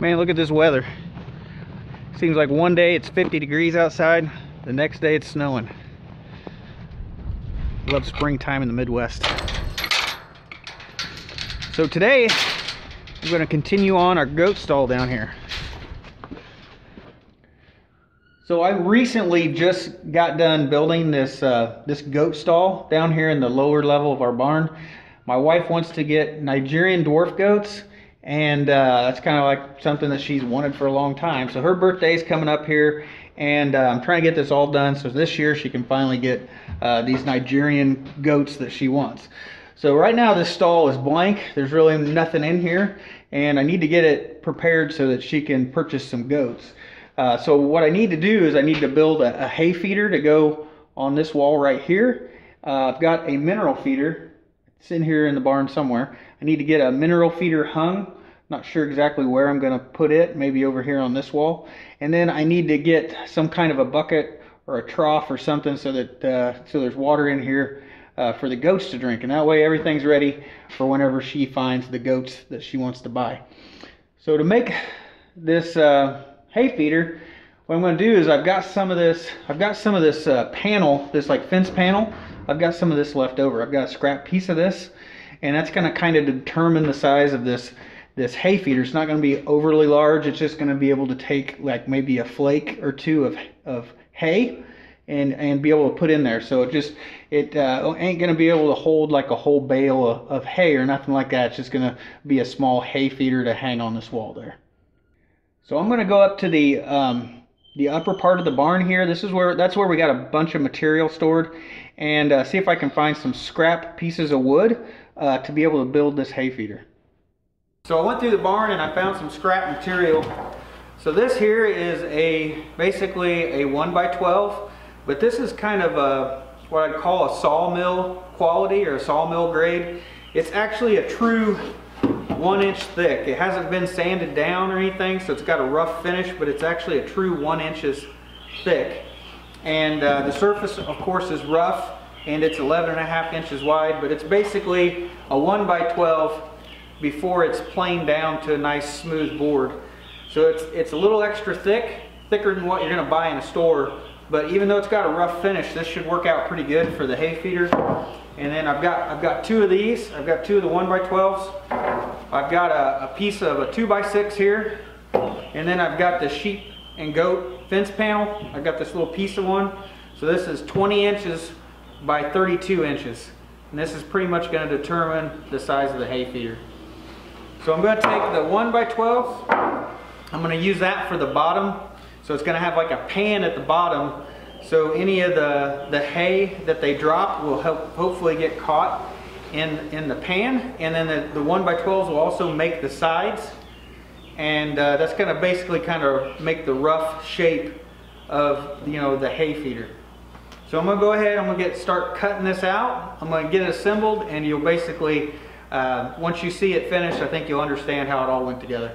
Man, look at this weather. Seems like one day it's 50 degrees outside, the next day it's snowing. Love springtime in the Midwest. So today, I'm gonna continue on our goat stall down here. So I recently just got done building this uh, this goat stall down here in the lower level of our barn. My wife wants to get Nigerian dwarf goats and uh, that's kind of like something that she's wanted for a long time. So her birthday's coming up here and uh, I'm trying to get this all done so this year she can finally get uh, these Nigerian goats that she wants. So right now this stall is blank. There's really nothing in here and I need to get it prepared so that she can purchase some goats. Uh, so what I need to do is I need to build a, a hay feeder to go on this wall right here. Uh, I've got a mineral feeder. It's in here in the barn somewhere. I need to get a mineral feeder hung. Not sure exactly where I'm going to put it. Maybe over here on this wall. And then I need to get some kind of a bucket or a trough or something so that uh, so there's water in here uh, for the goats to drink. And that way everything's ready for whenever she finds the goats that she wants to buy. So to make this uh, hay feeder, what I'm going to do is I've got some of this, I've got some of this uh, panel, this like fence panel. I've got some of this left over. I've got a scrap piece of this, and that's going to kind of determine the size of this this hay feeder. It's not going to be overly large. It's just going to be able to take like maybe a flake or two of, of hay and and be able to put in there. So it just it uh, ain't going to be able to hold like a whole bale of, of hay or nothing like that. It's just going to be a small hay feeder to hang on this wall there. So I'm going to go up to the um, the upper part of the barn here. This is where that's where we got a bunch of material stored, and uh, see if I can find some scrap pieces of wood uh, to be able to build this hay feeder. So I went through the barn and I found some scrap material. So this here is a basically a one by 12, but this is kind of a what I'd call a sawmill quality or a sawmill grade. It's actually a true one inch thick. It hasn't been sanded down or anything, so it's got a rough finish, but it's actually a true one inches thick. And uh, the surface, of course, is rough, and it's 11 and a half inches wide, but it's basically a 1 by 12 before it's planed down to a nice smooth board. So it's, it's a little extra thick, thicker than what you're going to buy in a store, but even though it's got a rough finish, this should work out pretty good for the hay feeder. And then I've got I've got two of these. I've got two of the one by 12s. I've got a, a piece of a two by six here. And then I've got the sheep and goat fence panel. I've got this little piece of one. So this is 20 inches by 32 inches. And this is pretty much going to determine the size of the hay feeder. So I'm going to take the 1 by 12. I'm going to use that for the bottom. So it's going to have like a pan at the bottom so any of the, the hay that they drop will help hopefully get caught in, in the pan. And then the, the 1 by 12s will also make the sides. And uh, that's going to basically kind of make the rough shape of, you know, the hay feeder. So I'm going to go ahead, I'm going to get start cutting this out. I'm going to get it assembled and you'll basically, uh, once you see it finished, I think you'll understand how it all went together.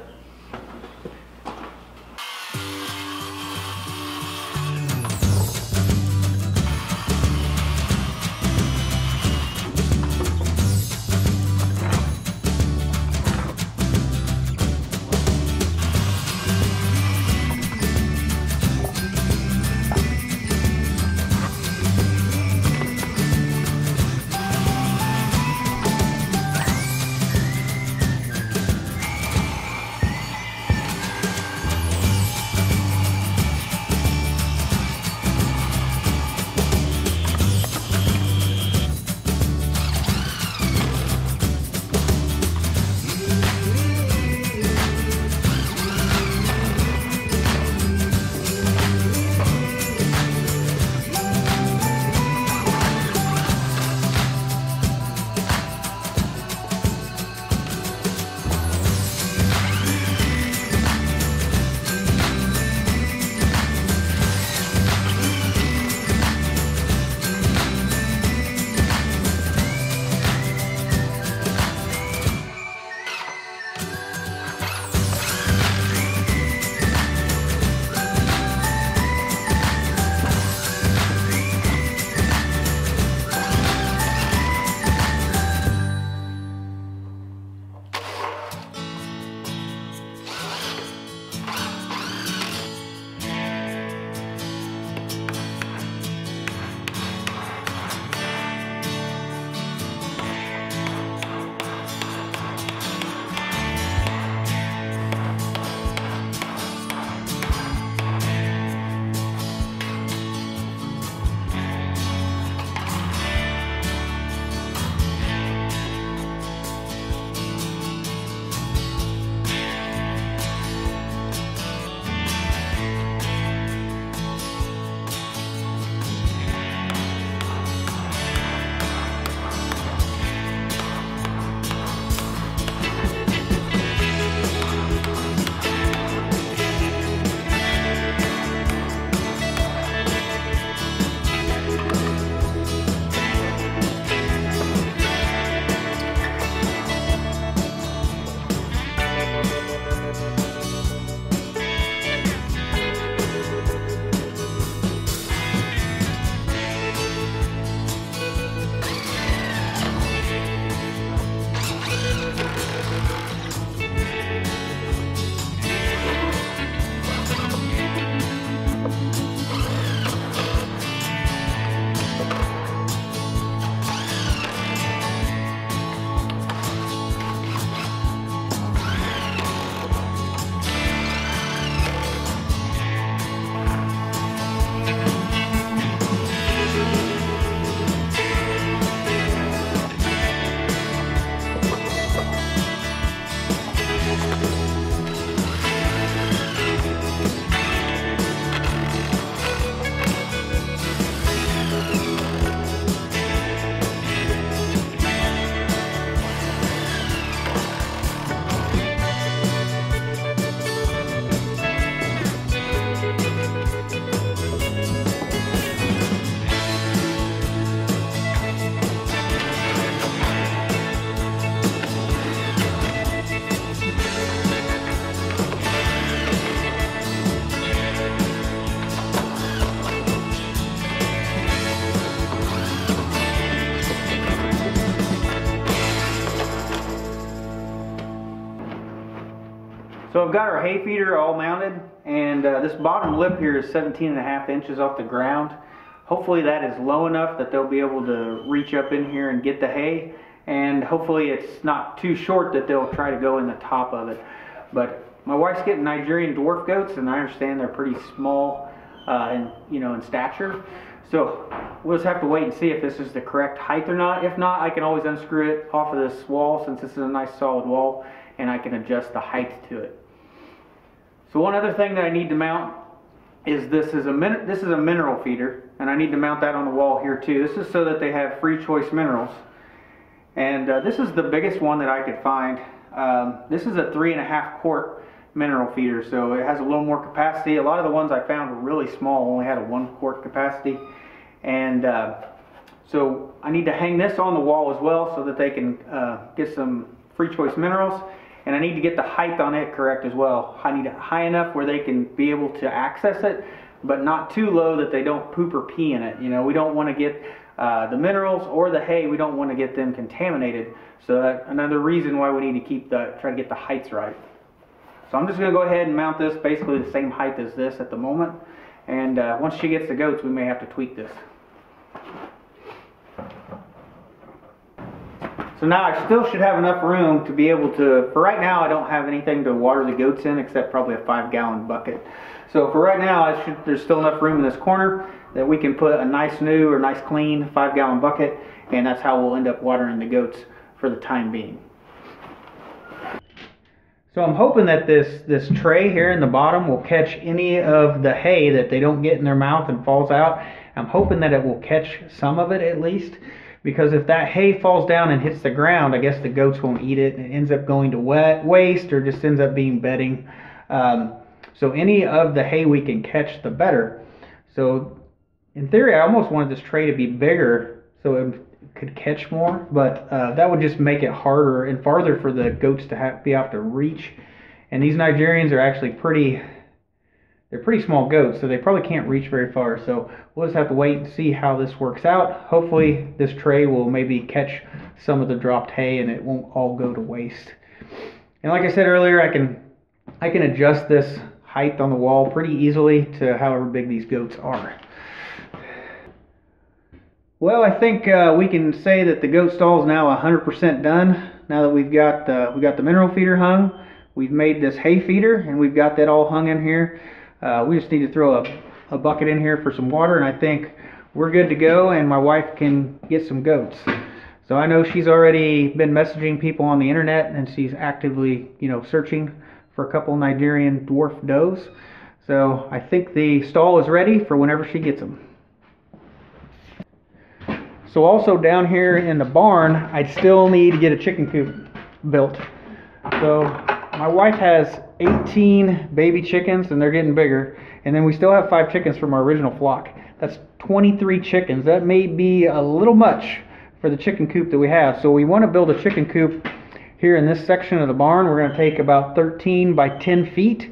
I've got our hay feeder all mounted and uh, this bottom lip here is 17 and a half inches off the ground. Hopefully that is low enough that they'll be able to reach up in here and get the hay and hopefully it's not too short that they'll try to go in the top of it. But my wife's getting Nigerian dwarf goats and I understand they're pretty small uh, in, you know, in stature. So we'll just have to wait and see if this is the correct height or not. If not, I can always unscrew it off of this wall since this is a nice solid wall and I can adjust the height to it. So one other thing that I need to mount is this is a this is a mineral feeder and I need to mount that on the wall here too. This is so that they have free choice minerals. And uh, this is the biggest one that I could find. Um, this is a three and a half quart mineral feeder, so it has a little more capacity. A lot of the ones I found were really small, only had a one quart capacity. And uh, so I need to hang this on the wall as well so that they can uh, get some free choice minerals and I need to get the height on it correct as well. I need it high enough where they can be able to access it, but not too low that they don't poop or pee in it. You know, we don't want to get uh, the minerals or the hay, we don't want to get them contaminated. So another reason why we need to keep the, try to get the heights right. So I'm just going to go ahead and mount this basically the same height as this at the moment. And uh, once she gets the goats, we may have to tweak this. So now I still should have enough room to be able to, for right now I don't have anything to water the goats in except probably a five gallon bucket. So for right now I should, there's still enough room in this corner that we can put a nice new or nice clean five gallon bucket and that's how we'll end up watering the goats for the time being. So I'm hoping that this, this tray here in the bottom will catch any of the hay that they don't get in their mouth and falls out. I'm hoping that it will catch some of it at least because if that hay falls down and hits the ground, I guess the goats won't eat it and it ends up going to wet, waste or just ends up being bedding. Um, so any of the hay we can catch, the better. So in theory, I almost wanted this tray to be bigger so it could catch more, but uh, that would just make it harder and farther for the goats to have, be able to reach. And these Nigerians are actually pretty they're pretty small goats, so they probably can't reach very far. So we'll just have to wait and see how this works out. Hopefully this tray will maybe catch some of the dropped hay and it won't all go to waste. And like I said earlier, I can I can adjust this height on the wall pretty easily to however big these goats are. Well, I think uh, we can say that the goat stall is now 100% done. Now that we've got uh, we got the mineral feeder hung, we've made this hay feeder, and we've got that all hung in here. Uh, we just need to throw a, a bucket in here for some water and I think we're good to go and my wife can get some goats. So I know she's already been messaging people on the internet and she's actively, you know, searching for a couple Nigerian dwarf does. So I think the stall is ready for whenever she gets them. So also down here in the barn, I still need to get a chicken coop built. So my wife has 18 baby chickens and they're getting bigger. And then we still have five chickens from our original flock. That's 23 chickens. That may be a little much for the chicken coop that we have. So we want to build a chicken coop here in this section of the barn. We're going to take about 13 by 10 feet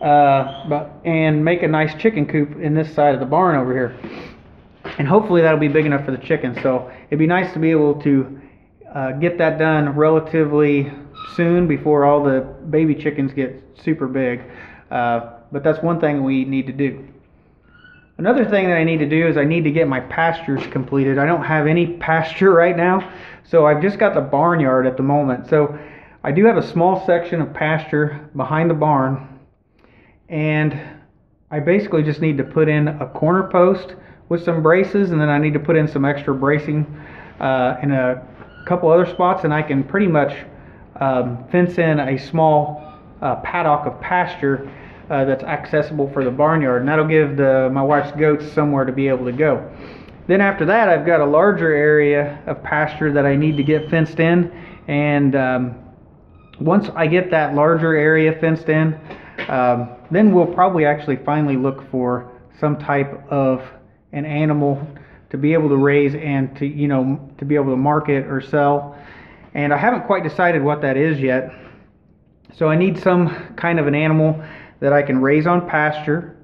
uh, and make a nice chicken coop in this side of the barn over here. And hopefully that'll be big enough for the chickens. So it'd be nice to be able to uh, get that done relatively soon before all the baby chickens get super big. Uh, but that's one thing we need to do. Another thing that I need to do is I need to get my pastures completed. I don't have any pasture right now, so I've just got the barnyard at the moment. So I do have a small section of pasture behind the barn, and I basically just need to put in a corner post with some braces, and then I need to put in some extra bracing uh, in a couple other spots, and I can pretty much um, fence in a small uh, paddock of pasture uh, that's accessible for the barnyard, and that'll give the, my wife's goats somewhere to be able to go. Then after that, I've got a larger area of pasture that I need to get fenced in, and um, once I get that larger area fenced in, um, then we'll probably actually finally look for some type of an animal to be able to raise and to you know to be able to market or sell and I haven't quite decided what that is yet. So I need some kind of an animal that I can raise on pasture,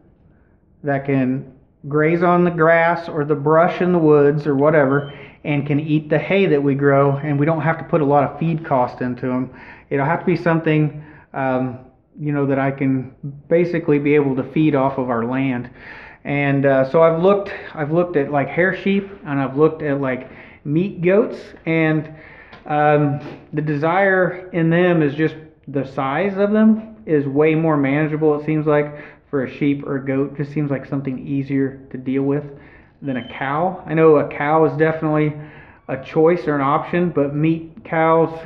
that can graze on the grass or the brush in the woods or whatever, and can eat the hay that we grow, and we don't have to put a lot of feed cost into them. It'll have to be something um, you know, that I can basically be able to feed off of our land. And uh, so I've looked, I've looked at like hair sheep, and I've looked at like meat goats, and um, the desire in them is just the size of them is way more manageable. It seems like for a sheep or a goat, just seems like something easier to deal with than a cow. I know a cow is definitely a choice or an option, but meat cows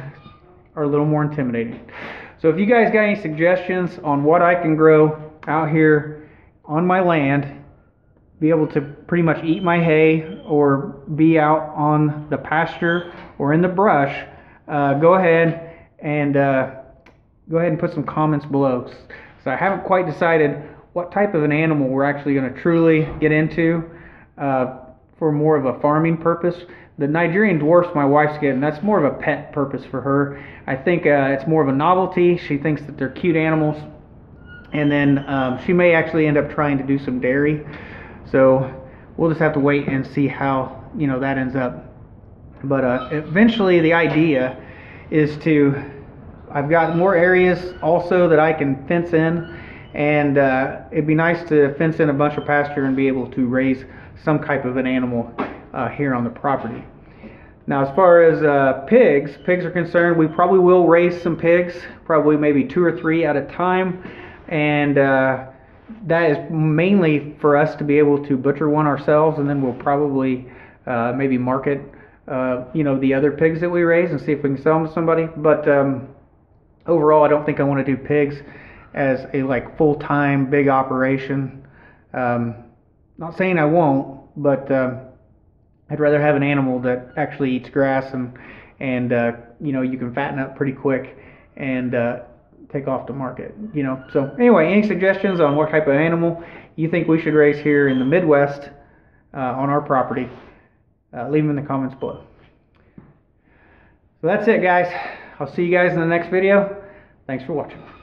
are a little more intimidating. So if you guys got any suggestions on what I can grow out here on my land, be able to pretty much eat my hay or be out on the pasture or in the brush, uh, go ahead and uh, go ahead and put some comments below. So I haven't quite decided what type of an animal we're actually going to truly get into uh, for more of a farming purpose. The Nigerian dwarfs my wife's getting, that's more of a pet purpose for her. I think uh, it's more of a novelty. She thinks that they're cute animals. And then um, she may actually end up trying to do some dairy. So we'll just have to wait and see how, you know, that ends up. But uh, eventually the idea is to, I've got more areas also that I can fence in. And uh, it'd be nice to fence in a bunch of pasture and be able to raise some type of an animal uh, here on the property. Now, as far as uh, pigs, pigs are concerned, we probably will raise some pigs, probably maybe two or three at a time, and uh, that is mainly for us to be able to butcher one ourselves, and then we'll probably uh, maybe market, uh, you know, the other pigs that we raise and see if we can sell them to somebody. But um, overall, I don't think I want to do pigs as a like full-time big operation. Um, not saying I won't, but um, I'd rather have an animal that actually eats grass and and uh, you know you can fatten up pretty quick and uh, take off to market. You know. So anyway, any suggestions on what type of animal you think we should raise here in the Midwest uh, on our property? Uh, leave them in the comments below. So that's it, guys. I'll see you guys in the next video. Thanks for watching.